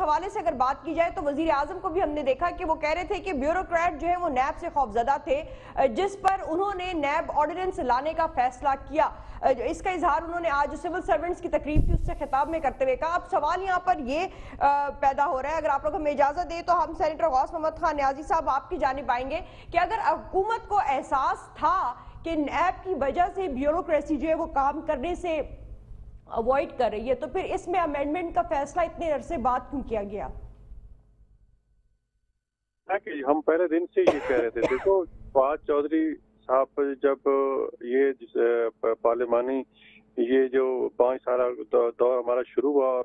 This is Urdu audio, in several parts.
حوالے سے اگر بات کی جائے تو وزیر اعظم کو بھی ہم نے دیکھا کہ وہ کہہ رہے تھے کہ بیوروکریٹ جو ہے وہ نیب سے خوفزدہ تھے، جس پر انہوں نے نیب آرڈیننس لانے کا فیصلہ کیا۔ اس کا اظہار انہوں نے آج سول سرونٹس کی تقریب تھی اس سے خطاب میں کرتے ہوئے کہا۔ اب سوال یہاں پر یہ پیدا ہو رہا ہے۔ اگر آپ لوگ ہمیں اجازت دے تو ہم سینیٹر غوث محمد خان نیازی صاحب آپ کی جانب آئیں گے کہ اگر حکومت کو احساس تھا کہ نیب کی وجہ سے بیوروکریسی جو ہے وہ کام کرنے سے اوائڈ کر رہی ہے، تو پھر اس میں امینڈمنٹ کا فیصلہ اتنے عرصے بعد کیوں کیا گیا؟ ہم پہلے دن سے یہ کہہ رہے تھے۔ دیکھو فہد چودھری صاحب جب یہ پارلیمانی یہ جو پانچ سالہ دور ہمارا شروع ہوا اور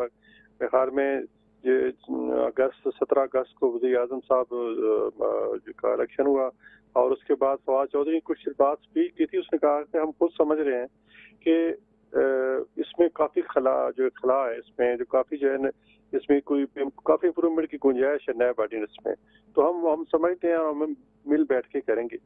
بہار میں اگست، سترہ اگست کو وزیر اعظم صاحب کا الیکشن ہوا اور اس کے بعد فواد چودھری نے کچھ بات اسپیک کی تھی، اس نے کہا کہ ہم خود سمجھ رہے ہیں کہ اس میں کافی خلا جو خلا ہے اس میں، جو کافی جو ہے اس میں کوئی کافی امپروومنٹ کی گنجائش ہے نئے آرڈیننس میں۔ تو ہم ہم سمجھتے ہیں، ہم مل بیٹھ کے کریں گے۔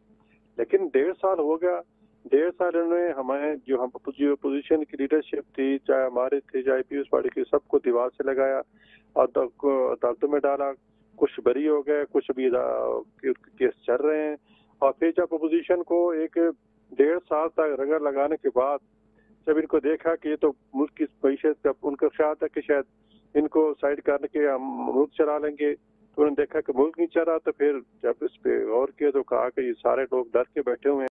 لیکن ڈیڑھ سال ہو گیا۔ ڈیڑھ سال انہوں نے ہمیں جو ہم جو اپوزیشن کی لیڈرشپ تھی، چاہے ہمارے تھے، چاہے پیپلز پارٹی کی، سب کو دیوار سے لگایا۔ اور عدالتوں میں ڈالا۔ کچھ بری ہو گئے، کچھ بھی کیس چل رہے ہیں۔ اور پھر جب اپوزیشن کو ایک ڈیڑھ سال تک رنگر لگانے کے بعد جب ان کو دیکھا کہ یہ تو ملک کی معیشت ان کا خیال تھا کہ شاید ان کو سائڈ کرنے کے ہم ملک چلا لیں گے۔ تو انہوں نے دیکھا کہ ملک نہیں چل رہا، تو پھر جب اس پہ غور کیا تو کہا کہ یہ سارے لوگ ڈر کے بیٹھے ہوئے ہیں۔